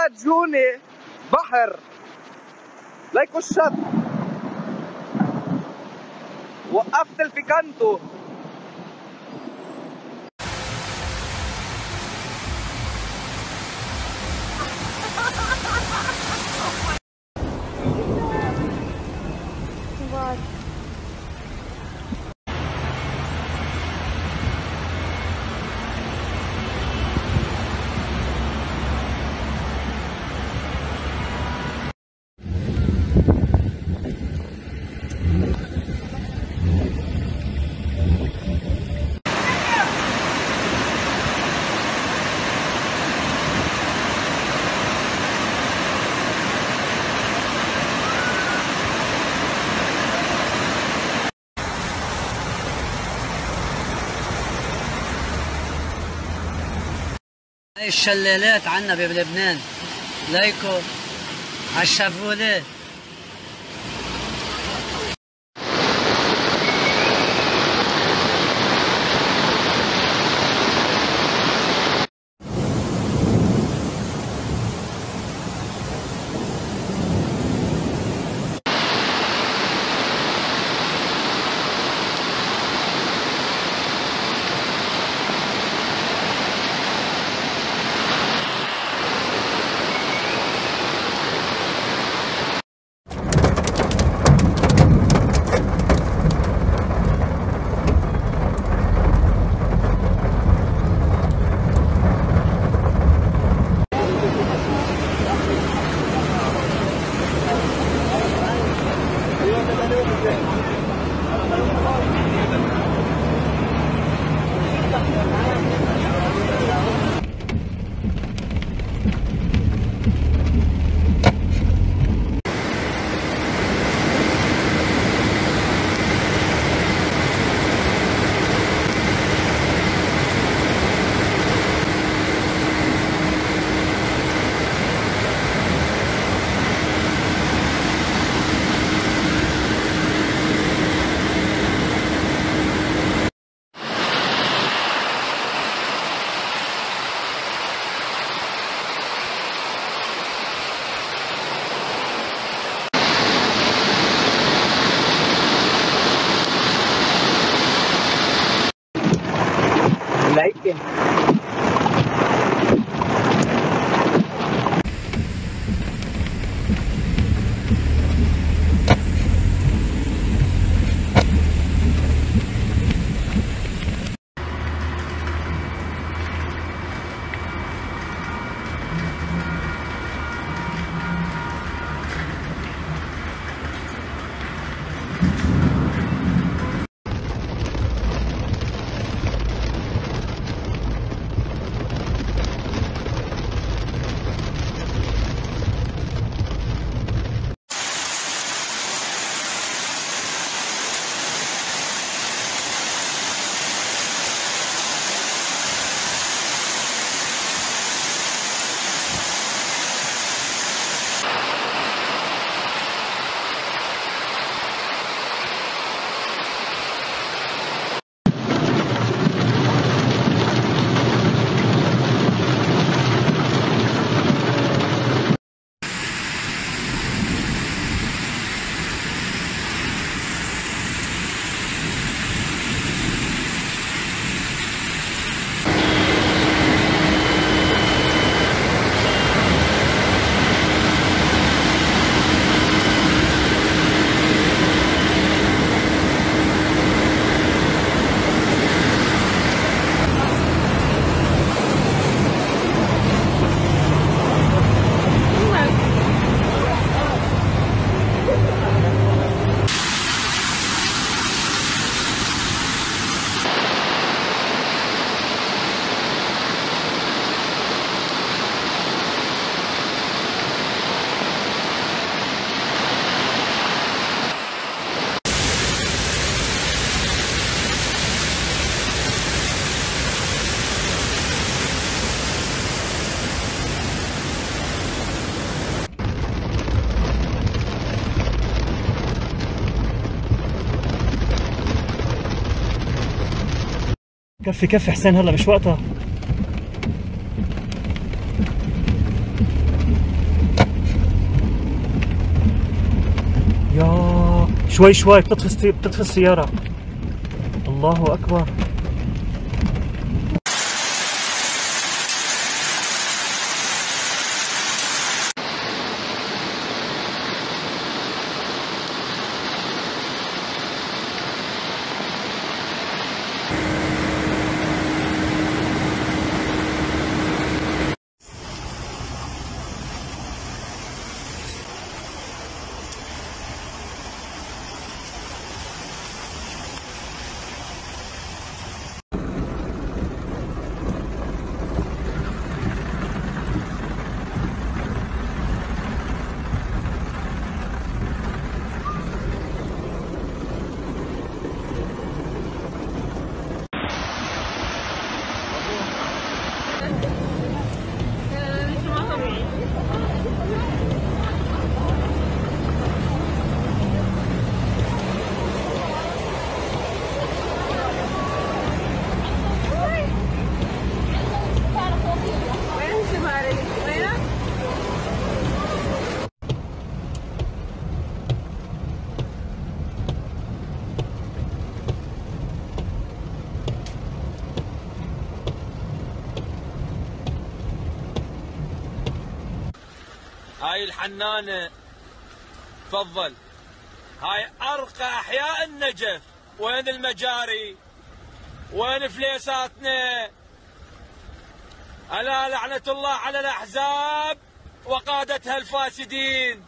اوتوستراد جونيه بحر. ليكو الشط وقفت ال Picanto. هاي الشلالات عنا بلبنان. لايكو đấy kìa كفي كفي حسين هلا مش وقتها. يا شوي شوي بتطفي بتطفي السيارة. الله أكبر. هاي الحنانة. تفضل. هاي أرقى أحياء النجف. وين المجاري؟ وين فليساتنا؟ ألا لعنة الله على الأحزاب وقادتها الفاسدين.